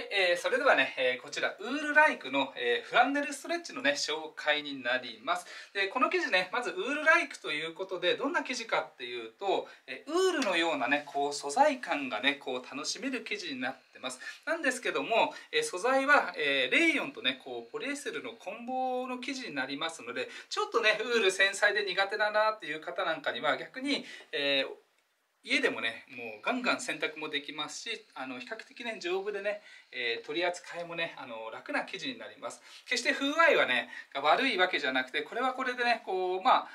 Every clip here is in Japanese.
はい、えー、それではね、えー、こちらウールライクの、えー、フランネルストレッチのね紹介になります。でこの生地ねまずウールライクということでどんな生地かっていうと、えウールのようなねこう素材感がねこう楽しめる生地になってます。なんですけども、え素材は、えレイヨンとねこうポリエステルの混紡の生地になりますのでちょっとねウール繊細で苦手だなっていう方なんかには逆に、えー家でもねもうガンガン洗濯もできますしあの比較的ね丈夫でね、えー、取り扱いもねあの楽な生地になります決して風合いはね悪いわけじゃなくてこれはこれでねこうまあ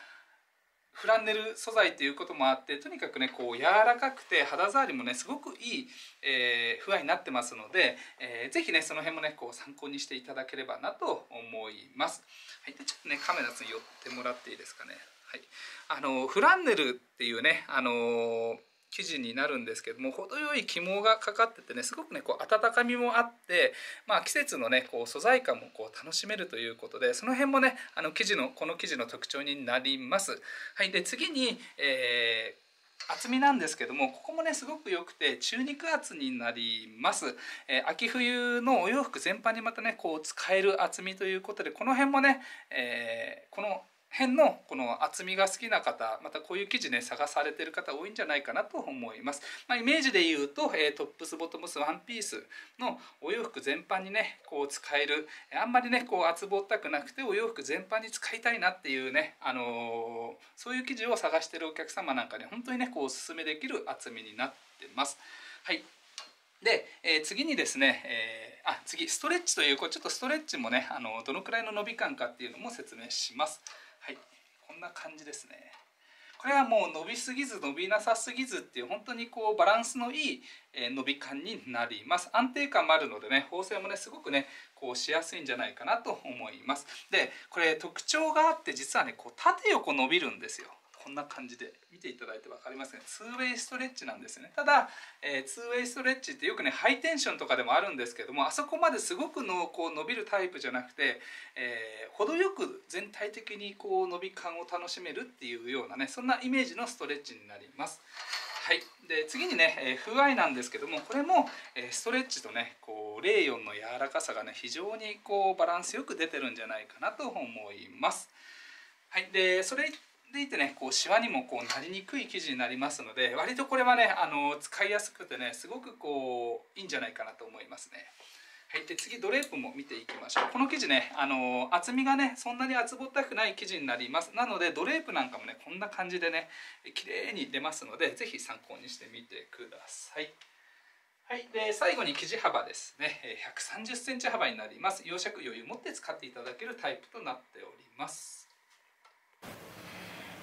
フランネル素材っていうこともあってとにかくねこう柔らかくて肌触りもねすごくいい、えー、風合いになってますので、えー、ぜひねその辺もねこう参考にしていただければなと思います。はい、でちょっとねカメラに寄ってもらっていいですかね。はい、あのフランネルっていうねあの生地になるんですけども程よい肝がかかっててねすごくねこう温かみもあって、まあ、季節のねこう素材感もこう楽しめるということでその辺もねあの生地のこの生地の特徴になります。はい、で次に、えー厚みなんですけどもここもねすごく良くて中肉厚になります、えー、秋冬のお洋服全般にまたねこう使える厚みということでこの辺もね、えー、この辺のこの厚みが好きな方またこういう生地ね探されてる方多いんじゃないかなと思います、まあ、イメージで言うと、えー、トップスボトムスワンピースのお洋服全般にねこう使えるあんまりねこう厚ぼったくなくてお洋服全般に使いたいなっていうね、あのー、そういう生地を探してるお客様なんかに本当にねこうおすすめできる厚みになってます。はい。で、えー、次にですね、えー、あ次ストレッチというこれちょっとストレッチもねあのどのくらいの伸び感かっていうのも説明します。はい。こんな感じですね。これはもう伸びすぎず伸びなさすぎずっていう本当にこうバランスのいい伸び感になります。安定感もあるのでね縫製もねすごくねこうしやすいんじゃないかなと思います。でこれ特徴があって実はねこう縦横伸びるんですよ。こんな感じで見ていただいて分かりますねツーウェイストレッチなんですねただ、えー、ツーウェイストレッチってよくねハイテンションとかでもあるんですけどもあそこまですごくのこう伸びるタイプじゃなくて、えー、程よく全体的にこう伸び感を楽しめるっていうようなねそんなイメージのストレッチになります。はい、で次にね、えー、風合いなんですけどもこれも、えー、ストレッチとねこうレーヨンの柔らかさがね非常にこうバランスよく出てるんじゃないかなと思います。はい、でそれでいてねこうシワにもこうなりにくい生地になりますので割とこれはねあの使いやすくてねすごくこういいんじゃないかなと思いますね。はい、で次ドレープも見ていきましょう。この生地ねあの厚みがねそんなに厚ぼったくない生地になります。なのでドレープなんかもねこんな感じでね綺麗に出ますので是非参考にしてみてください。はい、で最後に生地幅ですね。130センチ幅になります。洋尺余裕持って使っていただけるタイプとなっております。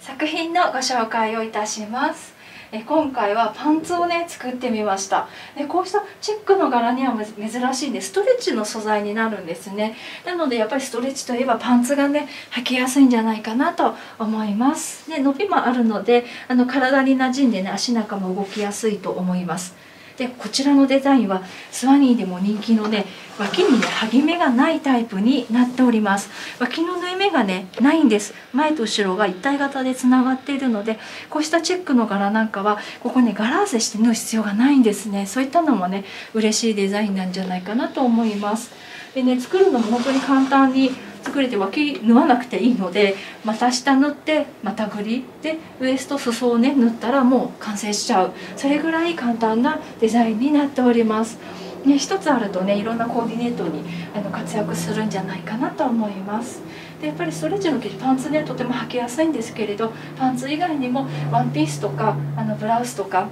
作品のご紹介をいたします。え今回はパンツをね作ってみました。でこうしたチェックの柄には珍しいんでストレッチの素材になるんですね。なのでやっぱりストレッチといえばパンツがね履きやすいんじゃないかなと思います。で伸びもあるのであの体に馴染んでね足なんかも動きやすいと思います。でこちらのデザインはスワニーでも人気のね脇にね剥ぎ目がないタイプになっております。脇の縫い目がねないんです。前と後ろが一体型でつながっているのでこうしたチェックの柄なんかはここね柄合わせして縫う必要がないんですね。そういったのもね嬉しいデザインなんじゃないかなと思います。でね作るのも本当に簡単に作れて脇縫わなくていいのでまた下縫ってまたぐりでウエスト裾をね縫ったらもう完成しちゃうそれぐらい簡単なデザインになっております。ね、一つあるとねいろんなコーディネートにあの活躍するんじゃないかなと思いますでやっぱりストレッチの生地パンツねとても履きやすいんですけれどパンツ以外にもワンピースとかあのブラウスとか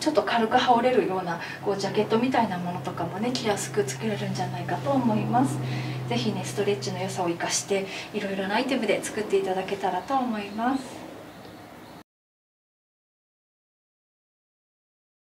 ちょっと軽く羽織れるようなこうジャケットみたいなものとかもね着やすく作れるんじゃないかと思います。是非ねストレッチの良さを生かしていろいろなアイテムで作っていただけたらと思います。